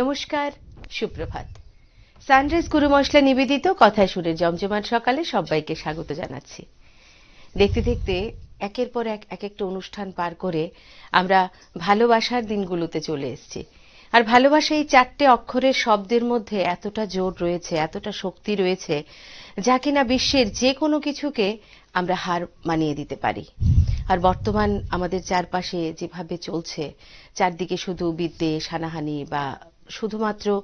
নমস্কার, সুপ্রভাত। সানরাইজ গুরু মশলা নিবেদিত কথায় সুরের জমজমাট সকালে সবাইকে স্বাগত জানাচ্ছি। দেখতে দেখতে একের পর এক এক একটা অনুষ্ঠান পার করে আমরা ভালোবাসার দিনগুলোতে চলে এসেছি। আর ভালোবাসা এই চারটে অক্ষরের শব্দের মধ্যে এতটা জোর রয়েছে, এতটা শক্তি রয়েছে, যা কিনা বিশ্বের যে কোনো কিছুকে আমরা হার মানিয়ে দিতে পারি। আর বর্তমান আমাদের চারপাশে যেভাবে চলছে, চারদিকে শুধু বিদ্বেষ, হানাহানি বা শুধুমাত্র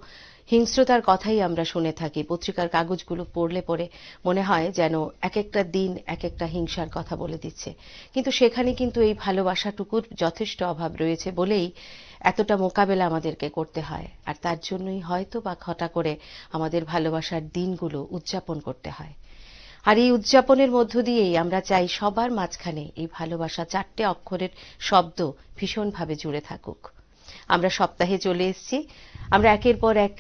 হিংস্রতার কথাই আমরা শুনে থাকি। পত্রিকার কাগজগুলো পড়লে পরে মনে হয় যেন এক একটা দিন এক একটা হিংসার কথা বলে দিচ্ছে। কিন্তু সেখানে কিন্তু এই ভালোবাসাটুকুর যথেষ্ট অভাব রয়েছে বলেই এতটা মোকাবেলা আমাদেরকে করতে হয়। আর তার জন্যই হয়তো বা ঘটা করে আমাদের ভালোবাসার দিনগুলো উদযাপন করতে হয়। আর এই উদযাপনের মধ্য দিয়েই আমরা চাই সবার মাঝখানে এই ভালোবাসা চারটে অক্ষরের শব্দ ভীষণভাবে জুড়ে থাকুক। আমরা সপ্তাহে চলে এসেছি। আমরা একের পর এক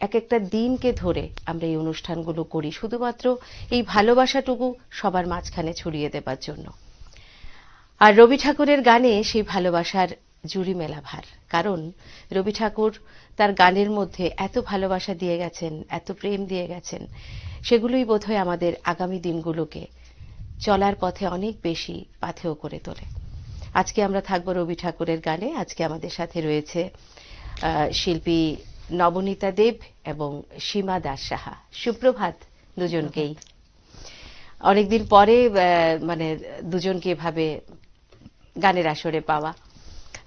এক একটা দিনকে ধরে আমরা এই অনুষ্ঠানগুলো করি, শুধুমাত্র এই ভালোবাসাটুকু সবার মাঝখানে ছড়িয়ে দেবার জন্য। আর রবি ঠাকুরের গানে সেই ভালোবাসার জুড়ি মেলা ভার। কারণ রবি ঠাকুর তার গানের মধ্যে এত ভালোবাসা দিয়ে গেছেন, এত প্রেম দিয়ে গেছেন, সেগুলোই বোধহয় আমাদের আগামী দিনগুলোকে চলার পথে অনেক বেশি পাথেয় করে তোলে। আজকে আমরা থাকব রবি ঠাকুরের গানে। আজকে আমাদের সাথে রয়েছে শিল্পী নবনীতা দেব এবং সীমা দাস সাহা। সুপ্রভাত দুজনকেই। অনেকদিন পরে মানে দুজনকে এভাবে গানের আসরে পাওয়া।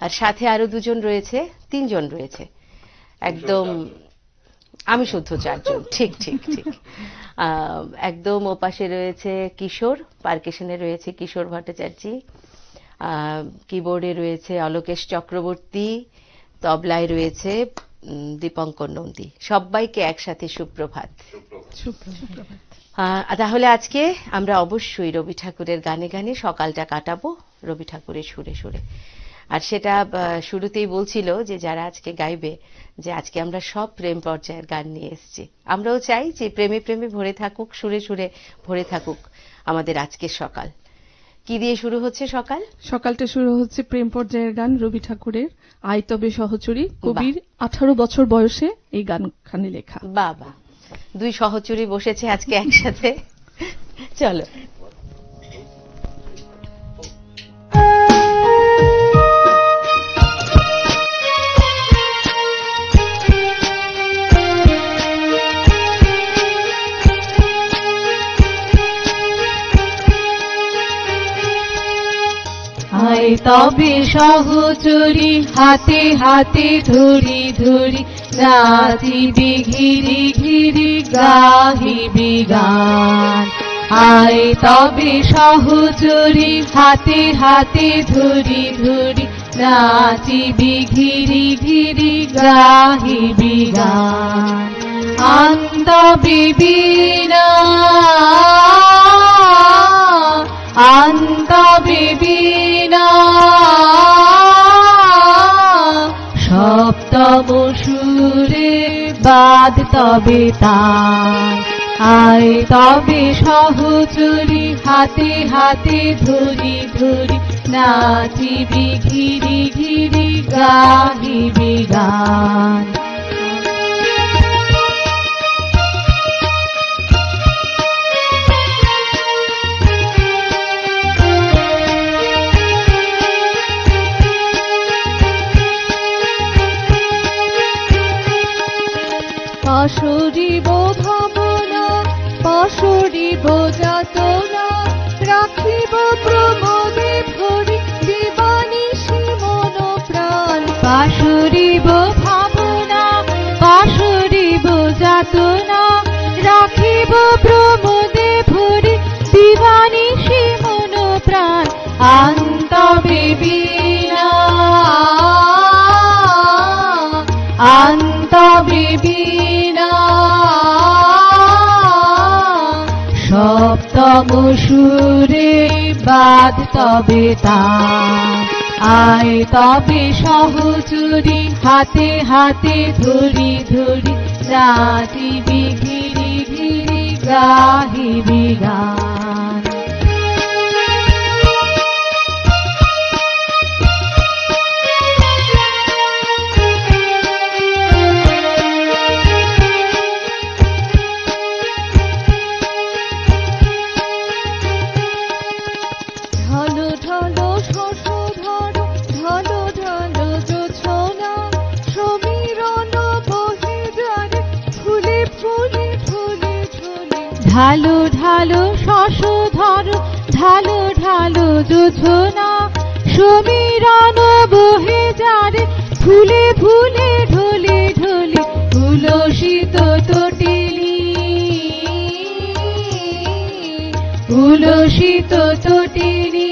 আর সাথে আরও দুজন রয়েছে তিনজন রয়েছে। একদম আমি শুদ্ধ চারজন ঠিক ঠিক ঠিক। একদম ওপাশে রয়েছে কিশোর পার্কেশনে রয়েছে কিশোর ভট্টাচার্য। কিবোর্ডে রয়েছে অলোকেশ চক্রবর্তী তবলায় রয়েছে দীপঙ্কর নন্দী। সবাইকে একসাথে সুপ্রভাত। তাহলে আজকে আমরা অবশ্যই রবি ঠাকুরের গানে গানে সকালটা কাটাবো রবি ঠাকুরের সুরে সুরে। আর সেটা শুরুতেই বলছিল যে যারা আজকে গাইবে যে আজকে আমরা সব প্রেম পর্যায়ের গান নিয়ে এসেছি। আমরাও চাই যে প্রেমে প্রেমে ভরে থাকুক সুরে সুরে ভরে থাকুক আমাদের আজকের সকাল। কি দিয়ে শুরু হচ্ছে সকাল? সকালটা শুরু হচ্ছে প্রেম পর্যায়ের গান রবি ঠাকুরের আয়তবে সহচরী কবির আঠারো বছর বয়সে এই গানখানি লেখা। বাবা দুই সহচরী বসেছে আজকে একসাথে। চলো। আয় তবে সহচরি হাতে হাতে ধরি ধরি নাচিবি ঘিরি ঘিরি গাহিবি গান আয় তবে সহচরি হাতে হাতে ধরি ধরি নাচিবি ঘিরি ঘিরি গাহিবি গান আন্দ বিবিনা আন্ত বিবিনা সপ্তম সুরে বাদ তবে তার। আয় তবে সহচুরি, হাতে হাতে ধরি ধরি। নাচিবি ঘিরি ঘিরি, গাহিবি গান। পাশরিব ভাবনা পাশরিব যাতনা রাখিব প্রমোদে ভরি দিবানিশি মন প্রাণ পাশরিব বাদ তা। আয় তবে সহচুরি হাতে হাতে ধরি ধরি রাতি ঘিরি ঘিরি গাহিবি গান ঢালো ঢালো শশধর, ঢালু ঢালো যোছনা সমীরণ বহে যারে ফুলে ফুলে ঢলে ঢলে তুলসিত তটিলি। তুলসিত তটিলি।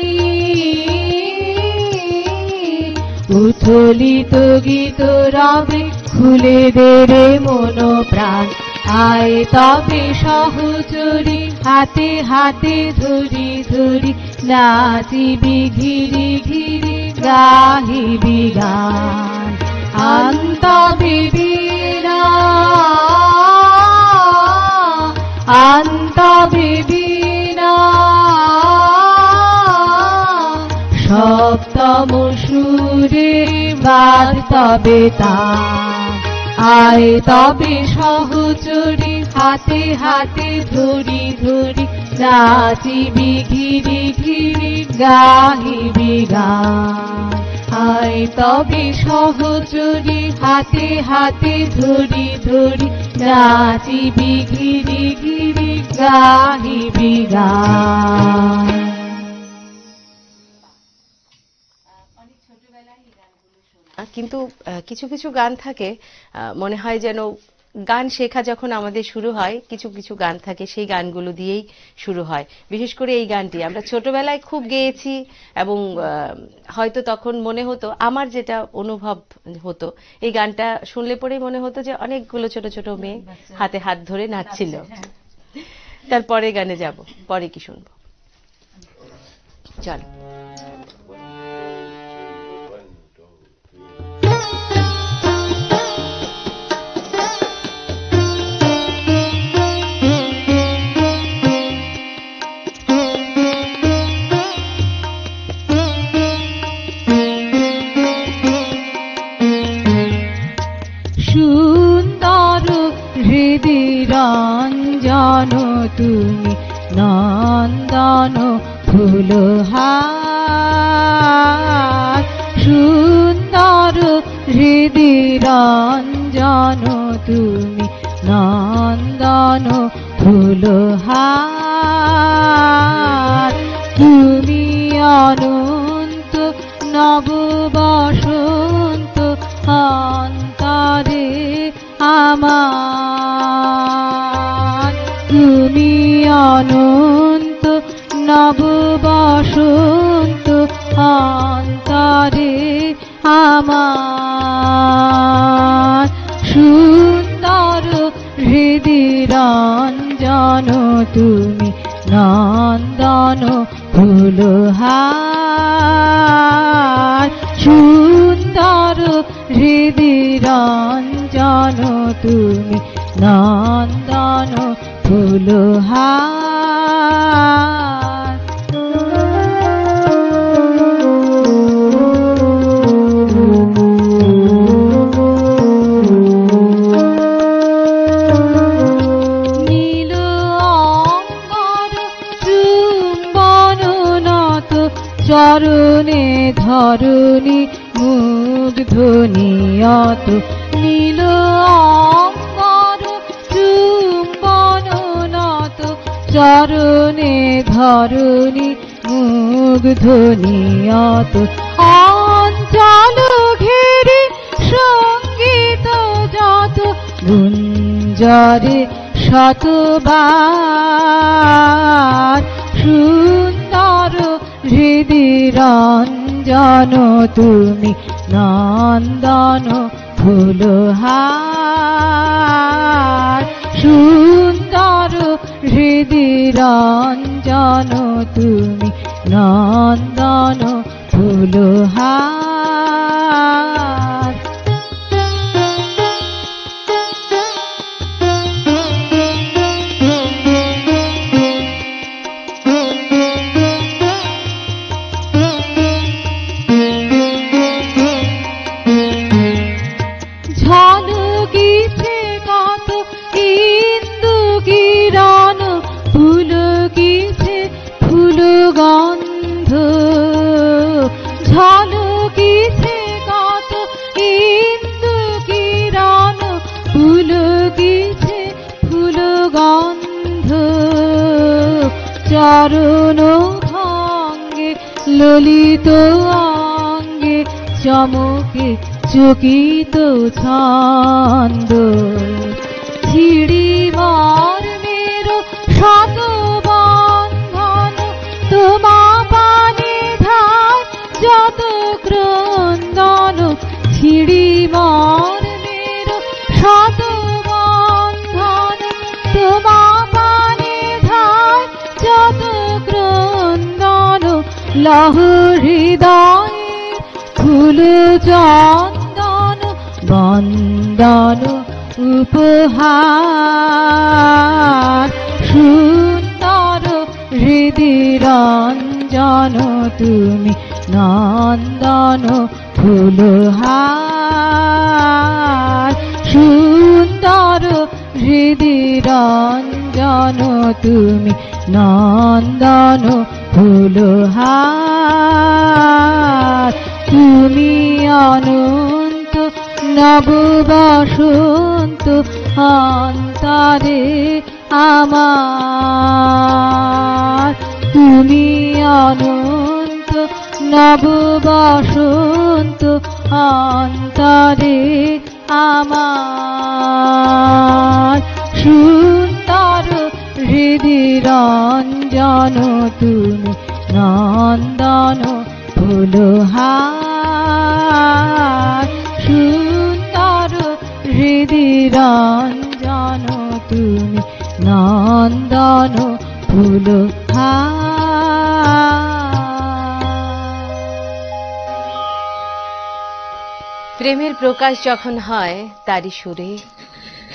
উথলিত গীত রবে, খুলে দে রে মন প্রাণ আয় তবে সহচরি হাতে হাতে ধরি ধরি নাচিবি ঘিরি ঘিরি গাহিবি গান আন্ত বিবিরা আন্ত বিবিনা সপ্তম সুরে বাদ তবে তা আয় তবে সহচরি, হাতে হাতে ধরি ধরি, নাচিবি, ঘিরি ঘিরি, গাহিবি গান। আয় তবে সহচরি, হাতে হাতে ধরি ধরি, নাচিবি, ঘিরি ঘিরি, গাহিবি গান। কিন্তু কিছু কিছু গান থাকে মনে হয় যেন গান শেখা যখন আমাদের শুরু হয়, কিছু কিছু গান থাকে, সেই গানগুলো দিয়েই শুরু হয়। বিশেষ করে এই গানটি। আমরা ছোটবেলায় খুব গেয়েছি এবং হয়তো তখন মনে হতো, আমার যেটা অনুভব হতো, এই গানটা শুনলে পরেই মনে হতো যে অনেকগুলো ছোট ছোট মেয়ে হাতে হাত ধরে নাচছিল। তারপরে গানে যাব, পরে কি শুনব? চলো। তুমি নন্দন ফুলহার সুন্দর হৃদি রঞ্জন তুমি নন্দন ফুলহার তুমি অনন্ত নব বসন্ত অন্তরে আমার অনন্ত নব বসন্ত অন্তরে আমার সুন্দর হৃদি রঞ্জন তুমি নন্দন ফুলহার। সুন্দর হৃদি রঞ্জন তুমি নন্দন ফুলহার। চরণে ধরণী মুগ্ধনিয়ত নীল চরণে ধরণী মুগ্ধনিয়ত অঞ্চল ঘেরে সংগীত যত, গুঞ্জরে শতবার। সুন্দর হৃদি রঞ্জন তুমি নন্দন ফুলহার। সুন্দর রঞ্জন তুমি নন্দন ফুলহার। হৃদি রঞ্জন তুমি নন্দন ফুলহার। তুমি অনন্ত নব বসন্ত অন্তরে আমার। তুমি অনন্ত নব বসন্ত অন্তরে আমার। সুন্দর হৃদি রঞ্জন তুমি নন্দন ফুলহার সুন্দর হৃদি রঞ্জন তুমি নন্দন প্রেমের প্রকাশ যখন হয়, তারই সুরে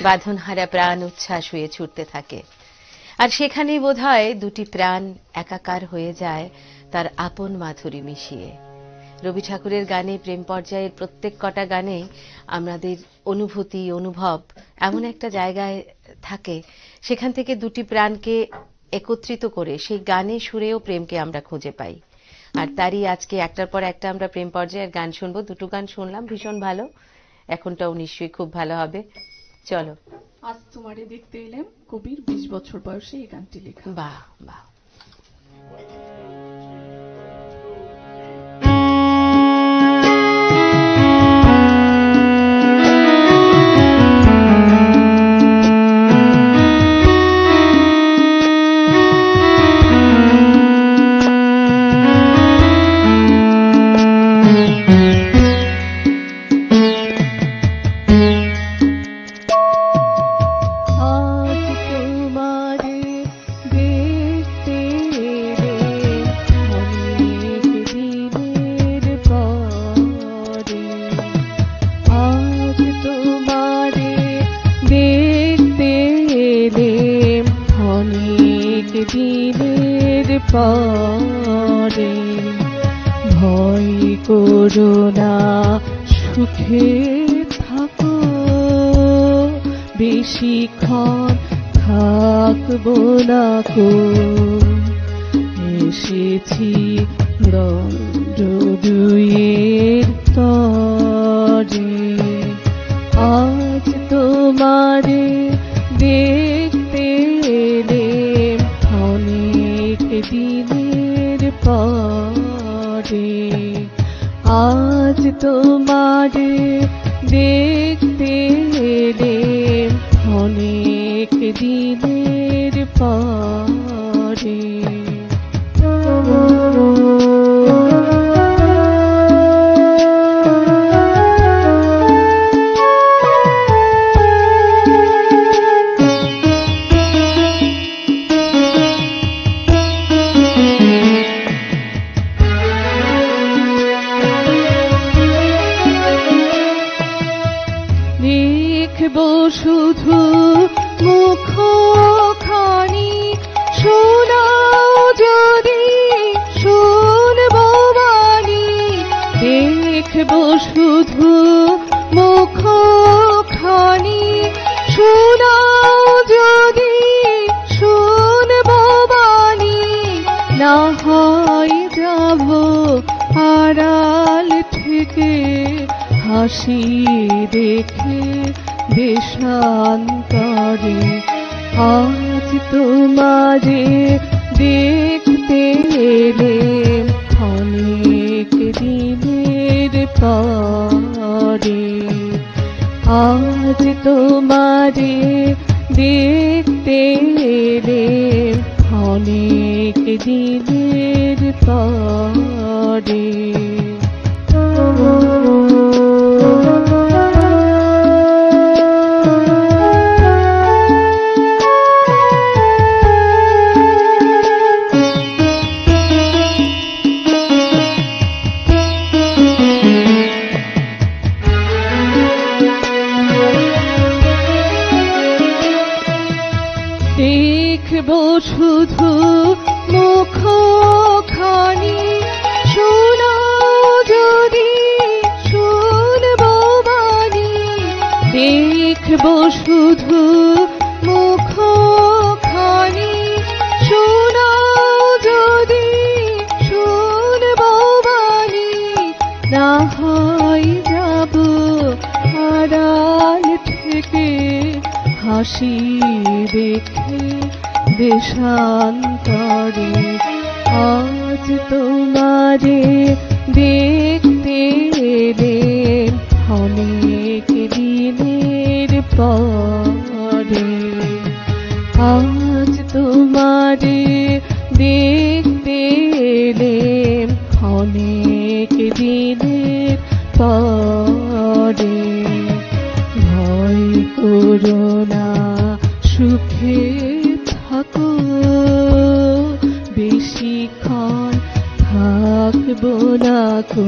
বাঁধনহারা প্রাণ উচ্ছ্বাস হয়ে ছুটতে থাকে। আর সেখানেই বোধহয় দুটি প্রাণ একাকার হয়ে যায়, তার আপন মাধুরী মিশিয়ে। রবি ঠাকুরের গানে প্রেম পর্যায়ের প্রত্যেক কটা গানে আমাদের অনুভূতি, অনুভব এমন একটা জায়গায় থাকে, সেখান থেকে দুটি প্রাণকে একত্রিত করে সেই গানে সুরেও প্রেমকে আমরা খুঁজে পাই। আর তারই আজকে একটার পর একটা আমরা প্রেম পর্যায়ের গান শুনব। দুটো গান শুনলাম, ভীষণ ভালো। এখনটাও নিশ্চয়ই খুব ভালো হবে। চলো। আজ তোমারে দেখতে এলাম কবির বিশ বছর বয়সে এই গানটি লেখা। বাহ বাহ। তোমারে দেখতে এলে অনেক দিনের পরে আজ তোমারে দেখতে এলে অনেক দিনের পরে দিনের পরে আজ তোমারে দেখতে রে অনেক দিনের পরে তোমারে দেখতে এলে অনেক দিনের পরে। ভয় করো না, সুখে থাকো। বেশিক্ষণ থাকব না কো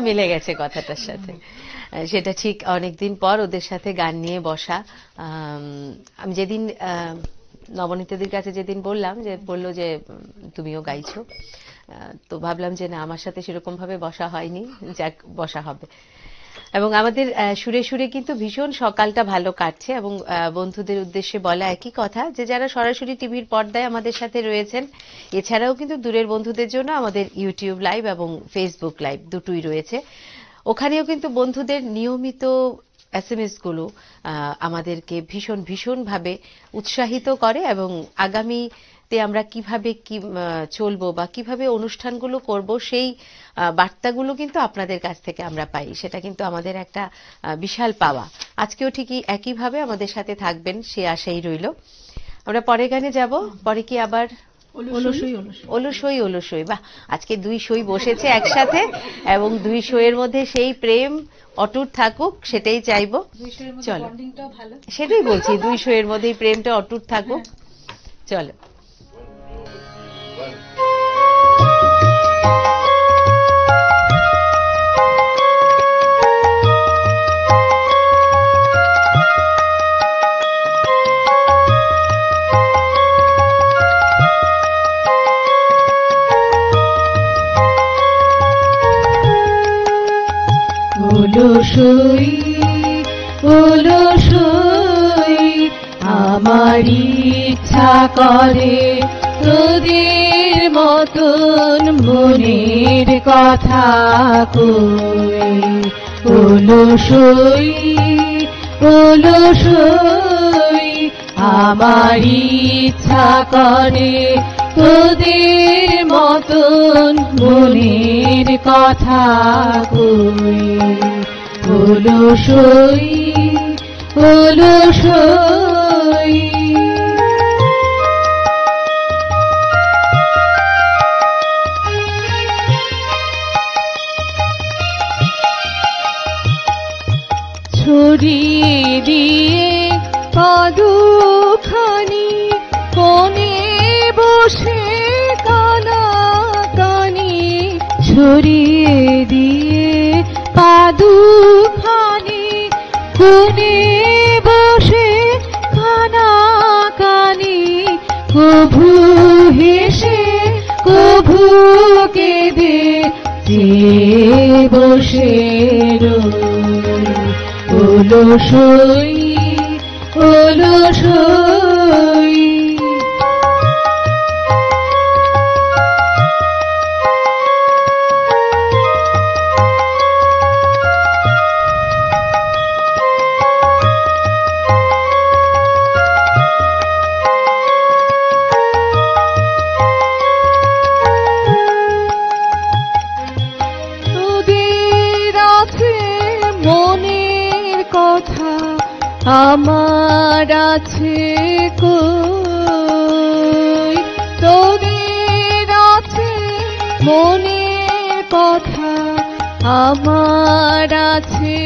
মিলে গেছে কথাটার সাথে। সেটা ঠিক অনেকদিন পর ওদের সাথে গান নিয়ে বসা। আম, যেদিন নবনীতাদির কাছে যেদিন বললাম যে বলল যে তুমিও গাইছো। তো ভাবলাম যে না আমার সাথে সেরকম ভাবে বসা হয়নি। যাক বসা হবে। এবং আমাদের সুরে সুরে কিন্তু ভীষণ সকালটা ভালো কাটছে এবং বন্ধুদের উদ্দেশ্যে বলা একই কথা যে যারা সরাসরি টিভির পর্দায় আমাদের সাথে রয়েছেন, এছাড়াও কিন্তু দূরের বন্ধুদের জন্য আমাদের ইউটিউব লাইভ এবং ফেসবুক লাইভ দুটোই রয়েছে। ওখানেও কিন্তু বন্ধুদের নিয়মিত এস এম এসগুলো আমাদেরকে ভীষণ ভীষণভাবে উৎসাহিত করে এবং আগামীতে আমরা কীভাবে কি চলবো বা কীভাবে অনুষ্ঠানগুলো করব সেই বার্তাগুলো কিন্তু আপনাদের কাছ থেকে আমরা পাই। সেটা কিন্তু আমাদের একটা বিশাল পাওয়া। আজকেও ঠিকই একইভাবে আমাদের সাথে থাকবেন সে আশাই রইল। আমরা পরে গানে যাব। পরে কি আবার? অলসই অলসই। বাহ! আজকে দুই সই বসেছে একসাথে এবং দুই সইয়ের মধ্যে সেই প্রেম অটুট থাকুক সেটাই চাইব। চলো। সেটাই বলছি দুই সইয়ের মধ্যেই প্রেমটা অটুট থাকুক। চলো। ওলসই ওলসই আমার ইচ্ছা করে। তোদের মতন মনের কথা কই ওলসই ওলসই আমার ইচ্ছা করে, তোদের মতন মনের কথা কই হলো সই ছড়িয়ে দিয়ে পাদুখানি কোণে বসে কানা কানি ছড়িয়ে দিয়ে পাদুখানি কোণে বসে কানা কানি কভু হেসে, কভু কেঁদে বসে ওলো সই। ওলো আমার আছে কই? তোদের আছে মনের কথা আমার আছে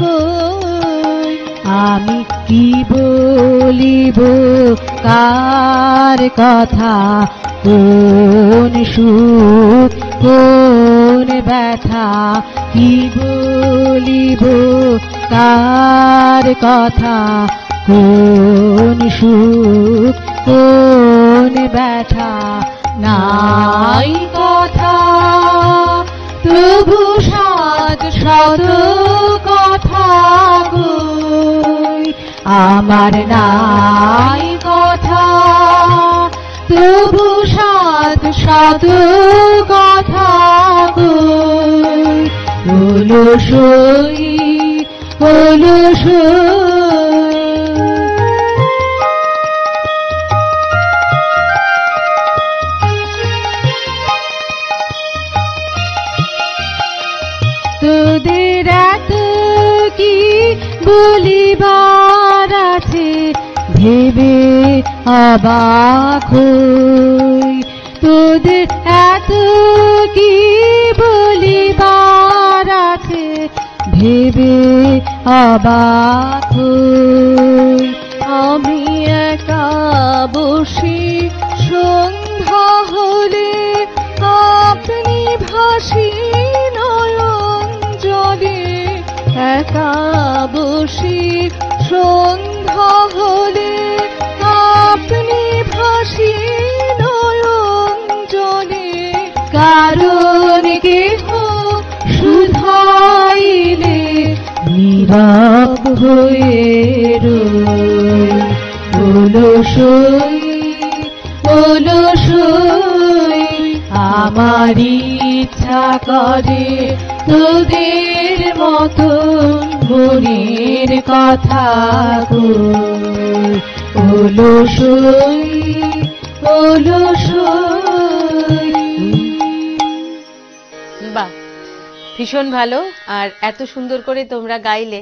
কই? আমি কি বলিব কার কথা? কোন সুখ, কোন ব্যথা? কি বলিব কার কথা কোন সুখ, কোন ব্যথা নাই কথা। তবু সাজ শত কথা গই আমার নাই কথা। তবু সাত সাত কথা হলো সই হলো তোদের এত কি বলিবার আছে? ভেবে অবাক তোদের এত কি বলিবার ভেবে অবাক আমি একা বসে সন্ধ্যা হলে আপনি ভাসি নয়ন জলে। একা বসে সন্ধ্যা হলে আপনি ভাসি শুধাইলে নীরব হয়ে রই হলো সই হলো সই আমার ইচ্ছা করে তোদের মতন মনের কথা। হলো সই হলো সই ভীষণ ভালো, আর এত সুন্দর করে তোমরা গাইলে,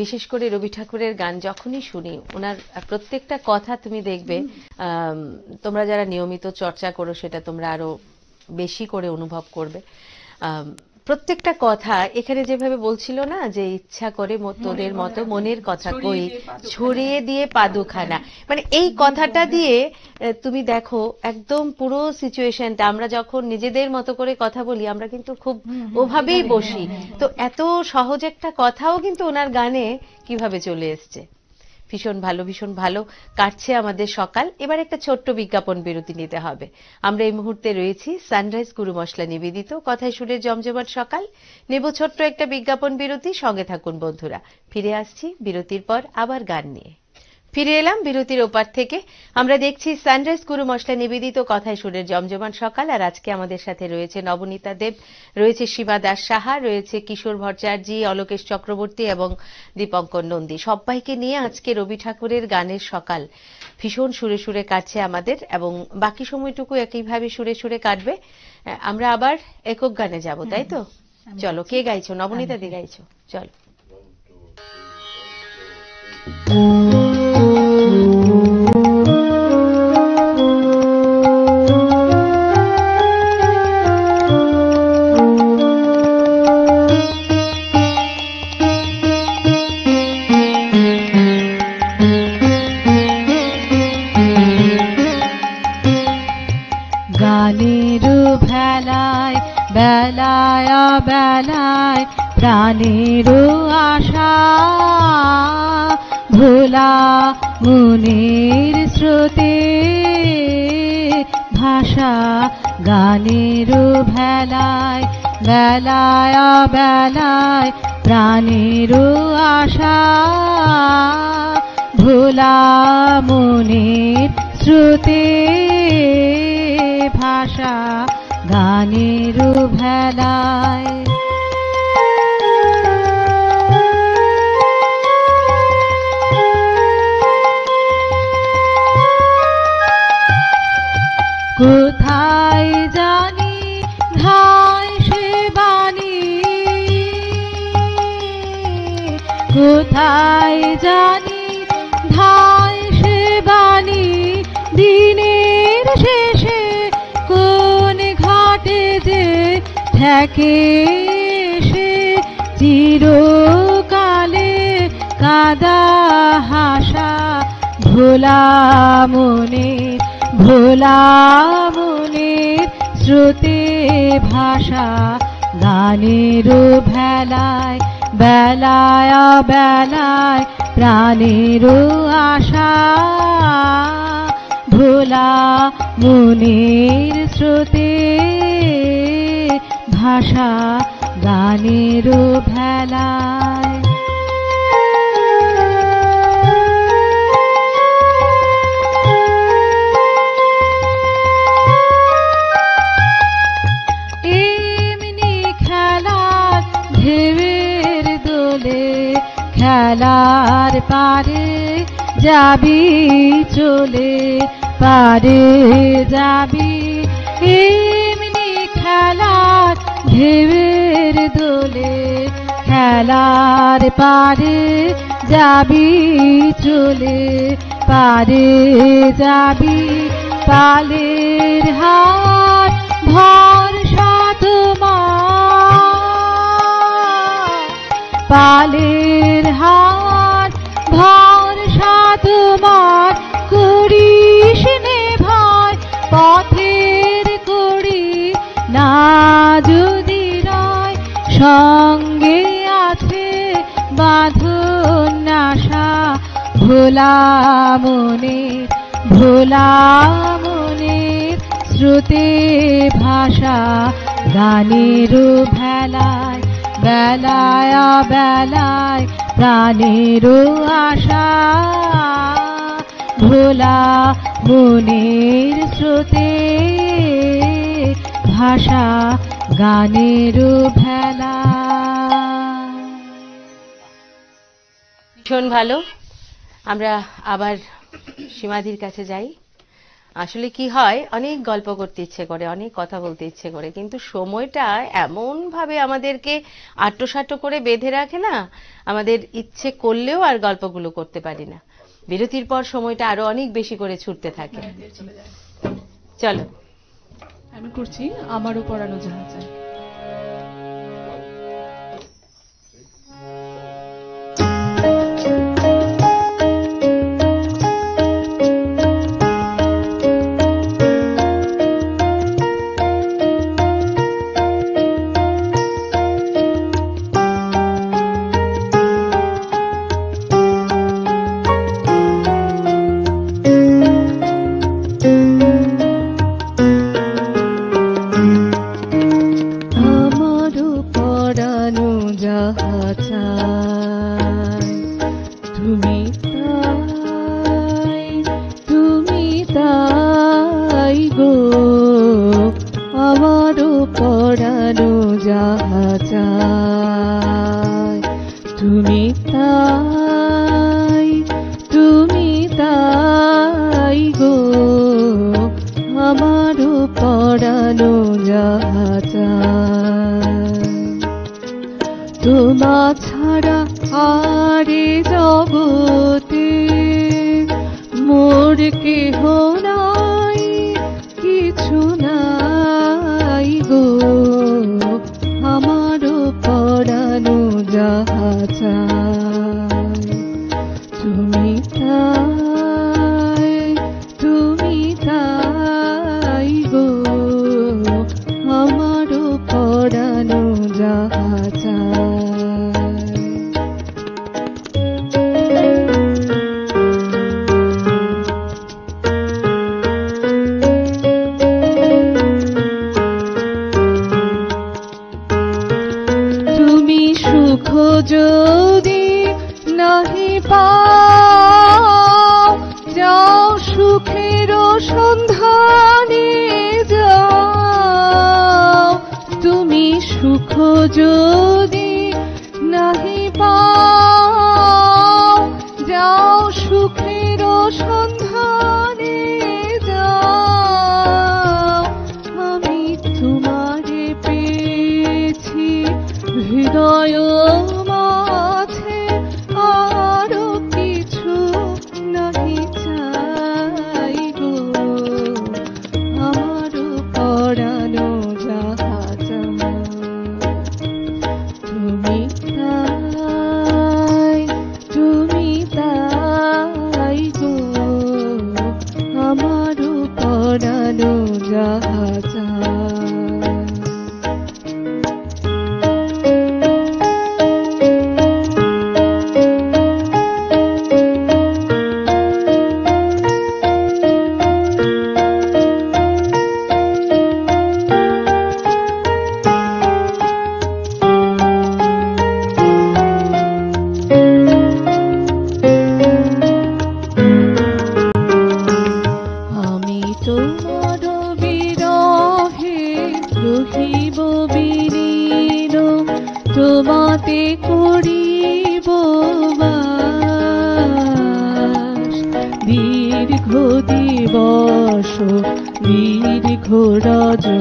বিশেষ করে রবি ঠাকুরের গান যখনই শুনি, ওনার প্রত্যেকটা কথা তুমি দেখবে তোমরা যারা নিয়মিত চর্চা করো, সেটা তোমরা আরও বেশি করে অনুভব করবে। প্রত্যেকটা কথা এখানে যেভাবে বলছিল না যে ইচ্ছা করে তোদের মতো মনের কথা কই ছড়িয়ে দিয়ে পাদুখানা। মানে এই কথাটা দিয়ে তুমি দেখো একদম পুরো সিচুয়েশনটা আমরা যখন নিজেদের মতো করে কথা বলি আমরা কিন্তু খুব ওভাবেই বসি। তো এত সহজ একটা কথাও কিন্তু ওনার গানে কীভাবে চলে এসছে? ভীষণ ভালো ভীষণ ভালো কাটছে আমাদের সকাল। এবার একটা ছোট্ট বিজ্ঞাপন বিরতি নিতে হবে। আমরা এই মুহূর্তে রয়েছি সানরাইজ গুরু মশলা নিবেদিত। কথায় সুরে জমজমাট সকাল। নেব ছোট্ট একটা বিজ্ঞাপন বিরতি। সঙ্গে থাকুন বন্ধুরা। ফিরে আসছি বিরতির পর আবার গান নিয়ে। ফিরে এলাম বিরতির ওপার থেকে। আমরা দেখছি সানরাইজ গুরু মশলা নিবেদিত কথায় সুরের জমজমান সকাল আর আজকে আমাদের সাথে রয়েছে নবনীতা দেব রয়েছে শিবা দাস সাহা রয়েছে কিশোর ভট্টাচার্য অলোকেশ চক্রবর্তী এবং দীপঙ্কর নন্দী। সবাইকে নিয়ে আজকে রবি ঠাকুরের গানের সকাল। ভীষণ সুরে সুরে কাটছে আমাদের এবং বাকি সময়টুকু একইভাবে সুরে সুরে কাটবে। আমরা আবার একক গানে যাব তাই তো? চলো কে গাইছো? নবনীতা দি গাইছো। চলো। গানের ভেলায়, বেলায় বেলায় প্রাণেরও আশা। ভোলা মুনির স্রোতে ভাষা গানেরও ভেলায়, বেলায় বেলায় প্রাণেরও আশা। ভোলা মুনির শ্রুতে ভাষা, গানের ভেলায়। কোথায় জানি ধাই সে বাণী? কোথায় জানি ধাই সে বাণী? দিনের শেষে থাকে সে চিরকালে কাদা হাসা ভোলা মনের ভোলা মনের শ্রুতে ভাষা গানের ভেলায়, বেলায় বেলায় প্রাণের আশা। ভোলা মনের শ্রুতে ভাষা গানের ভেলায়। এমনি খেলার ঢেউয়ের দোলে খেলার পারে যাবি চলে, পারে যাবি। এমনি খেলার ঢেউয়ের দোলে খেলার পারে যাবি চলে, পারে যাবি পালের হাত ভর তোমার পালের হাত ভর তোমার করিস সঙ্গে আছে বাঁধন আশা, ভোলা মনের ভোলা মনের শ্রুতে ভাষা গানের ভেলায়, বেলায় বেলায় প্রাণের আশা। ভোলা মনের স্রোতে ভাষা গানের ভেলা। ভীষণ ভালো। আমরা আবার সীমাধির কাছে যাই। আসলে কি হয়, অনেক গল্প করতে ইচ্ছে করে, অনেক কথা বলতে ইচ্ছে করে, কিন্তু সময়টা এমন ভাবে আমাদেরকে আট্টসাট্ট করে বেঁধে রাখে না, আমাদের ইচ্ছে করলেও আর গল্পগুলো করতে পারি না। বিরতির পর সময়টা আরও অনেক বেশি করে ছুটতে থাকে। চলো। আমি করছি আমারও পড়ানো যাহা তাই গো আমারও পড়ানো যাহা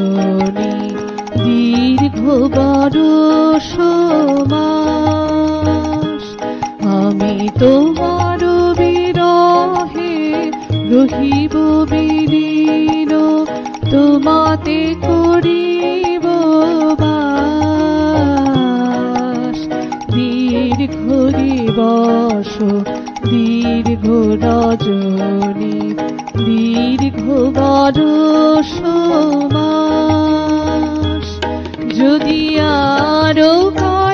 রজনী দীর্ঘ বরষ মাস আমি তোমার বিরহে রহিব বিলীন, তোমাতে করিব বাস। দীর্ঘ দিবস, দীর্ঘ রজনী দীর্ঘ মাস যদি আরও করে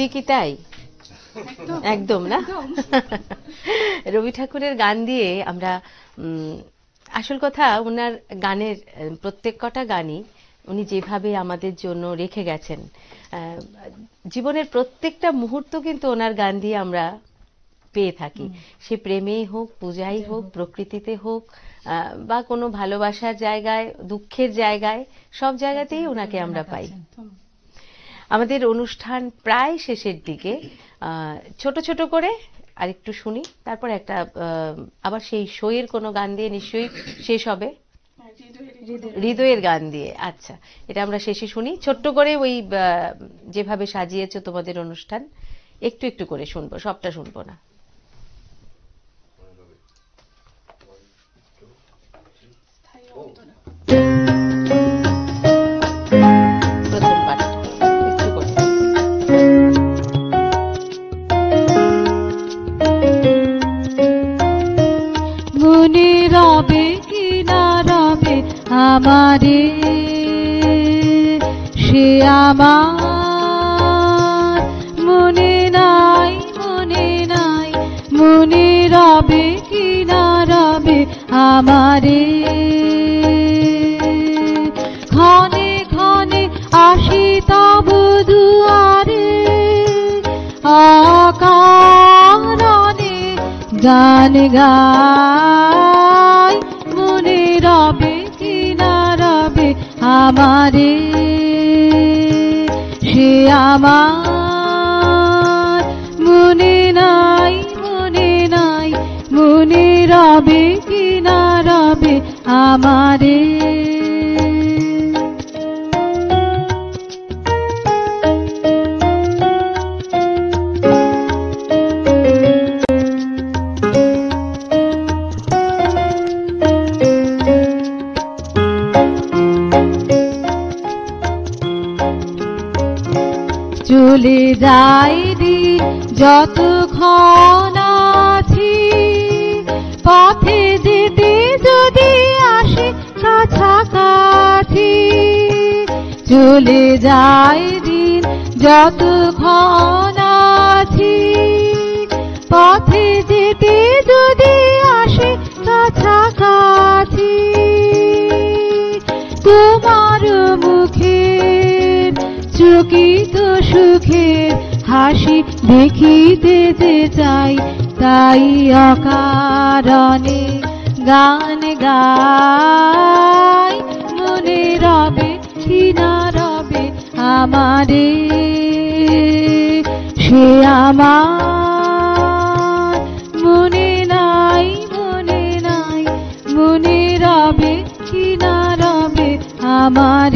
সত্যি কি তাই? একদম। না? রবি ঠাকুরের গান দিয়ে আমরা আসল কথা ওনার গানের প্রত্যেক কটা গানই উনি যেভাবে আমাদের জন্য রেখে গেছেন। জীবনের প্রত্যেকটা মুহূর্ত কিন্তু ওনার গান দিয়ে আমরা পেয়ে থাকি। সে প্রেমেই হোক পূজাই হোক প্রকৃতিতে হোক বা কোনো ভালোবাসার জায়গায় দুঃখের জায়গায় সব জায়গাতেই ওনাকে আমরা পাই। আমাদের অনুষ্ঠান প্রায় শেষের দিকে। ছোট ছোট করে আরেকটু শুনি, তারপর একটা আবার সেই শোয়ের কোনো গান দিয়ে নিশ্চয়ই শেষ হবে। হৃদয়ের গান দিয়ে আচ্ছা এটা আমরা শেষে শুনি। ছোট্ট করে ওই যেভাবে সাজিয়েছো তোমাদের অনুষ্ঠান, একটু একটু করে শুনব, সবটা শুনব না। আমারে, সে আমার। মনে নাই মনে নাই, মনে রবে কি না রবে আমারে। ক্ষণে ক্ষণে আসি তব দুয়ারে আকার গান গা আমারে সে আমার মনে নাই মনে নাই মনে রবে কি না রবে আমারে চলে যাই যত যতক্ষণ আছি। পথে যেতে যদি আসে কাছাকাছি। চলে যাই দিন যতক্ষণ হাসি দেখিতে যে চাই, তাই অকারণে গান গাই। মনে রবে কি না রবে আমারে। সে আমার মনে নাই মনে নাই। মনে রবে কি না রবে আমার।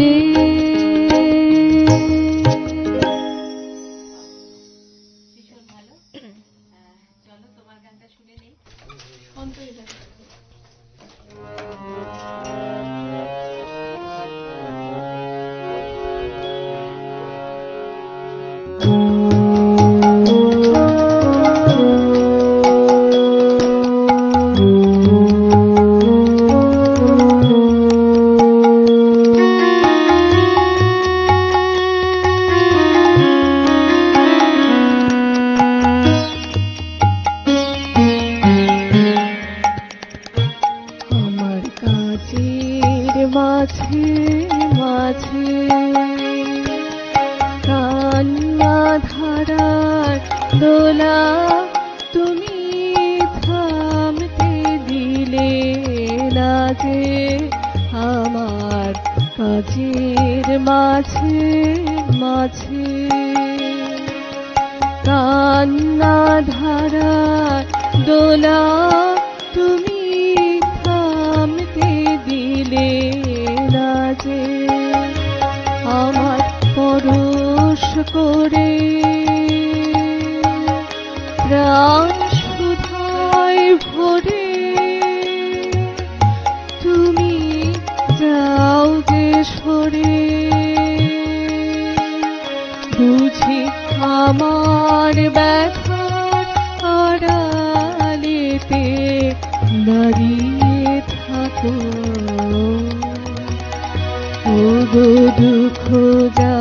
দুঃখ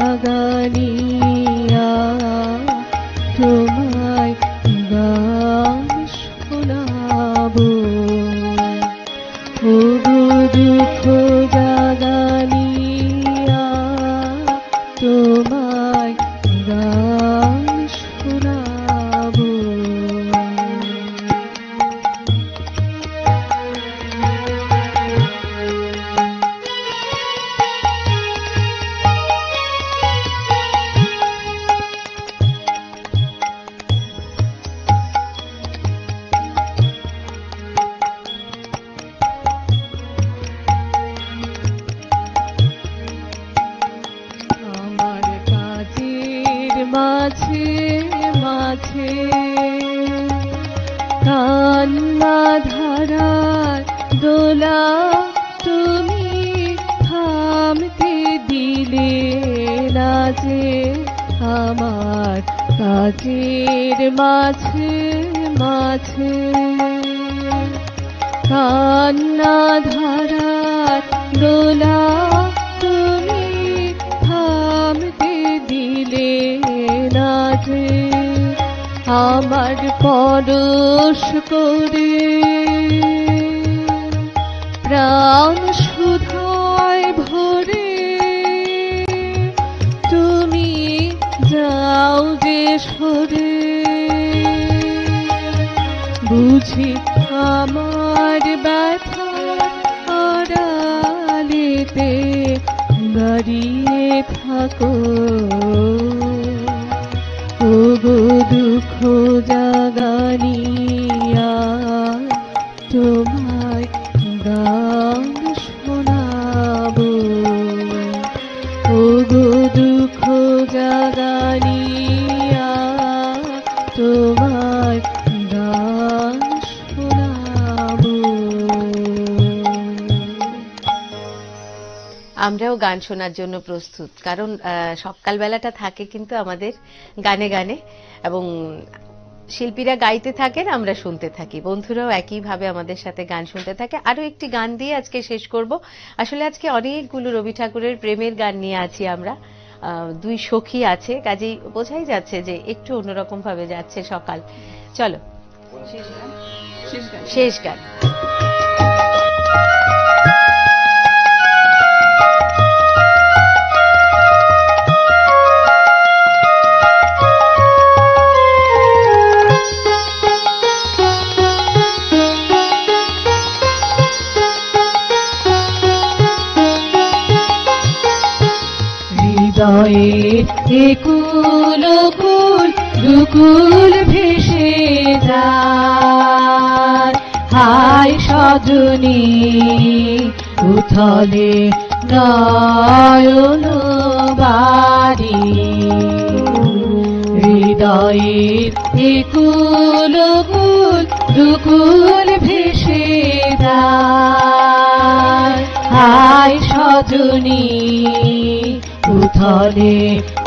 বুঝি আমার ব্যথা আড়ালেতে দাঁড়িয়ে থাকো। গান শোনার জন্য প্রস্তুত। কারণ সকালবেলাটা থাকে কিন্তু আমাদের গানে গানে এবং শিল্পীরা গাইতে থাকেন আমরা শুনতে থাকি। বন্ধুরাও একইভাবে আমাদের সাথে গান শুনতে থাকে। আরও একটি গান দিয়ে আজকে শেষ করব। আসলে আজকে অনেকগুলো রবি ঠাকুরের প্রেমের গান নিয়ে আছি আমরা। দুই সখী আছে কাজেই বোঝাই যাচ্ছে যে একটু অন্যরকম ভাবে যাচ্ছে সকাল। চলো। শেষ গান? হৃদয়ে একুল কুল দুকুল ভেসে যায়। হায় সজনী, উথলে নয়ন বাড়ি। হৃদয়ের একুল কুল দুকুল ভেসে যায়। হায় সজনী, উথলে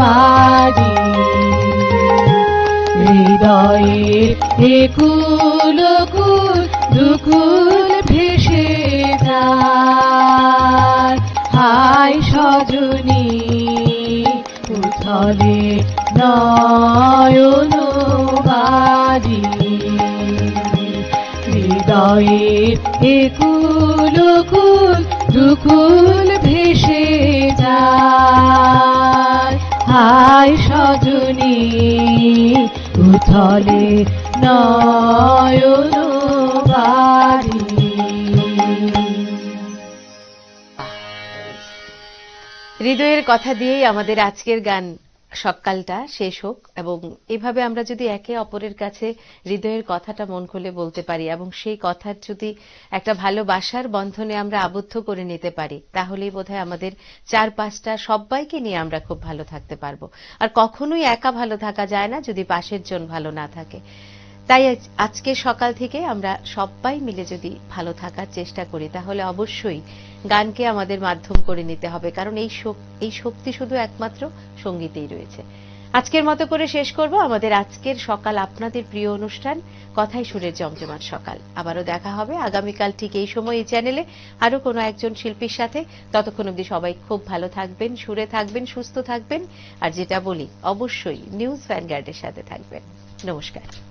বাড়ি হৃদয়ে একুল কুল দুকুল ভেসে যায়। হায় সজনী, উথলে নয়ন বাড়ি হৃদয়ে একুল কুল দুকুল ভেসে যায়। হায় সজনী উথলে নয়ন বাড়ি। হৃদয়ের কথা দিয়েই আমাদের আজকের গান। সকালটা শেষ হোক এবং এভাবে আমরা যদি একে অপরের কাছে হৃদয়ের কথাটা মন খুলে বলতে পারি এবং সেই কথার যদি একটা ভালোবাসার বন্ধনে আমরা আবদ্ধ করে নিতে পারি, তাহলেই বোধহয় আমাদের চার পাঁচটা সবাইকে নিয়ে আমরা খুব ভালো থাকতে পারব। আর কখনোই একা ভালো থাকা যায় না যদি পাশের জন ভালো না থাকে। তাই আজ- আজকে সকাল থেকে আমরা সবাই মিলে যদি ভালো থাকার চেষ্টা করি, তাহলে অবশ্যই গানকে আমাদের মাধ্যম করে নিতে হবে, কারণ এই এই শক্তি শুধু একমাত্র সঙ্গীতেই রয়েছে। আজকের মতো করে শেষ করব। আমাদের আজকের সকাল আপনাদের প্রিয় অনুষ্ঠান, কথাই সুরের জমজমাট সকাল। আবারও দেখা হবে আগামীকাল ঠিক এই সময় এই চ্যানেলে। আরও কোনো একজন শিল্পীর সাথে। ততক্ষণ অবধি সবাই খুব ভালো থাকবেন, সুরে থাকবেন, সুস্থ থাকবেন। আর যেটা বলি, অবশ্যই নিউজ ভ্যানগার্ডের সাথে থাকবেন। নমস্কার।